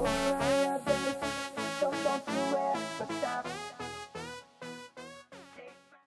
Bye.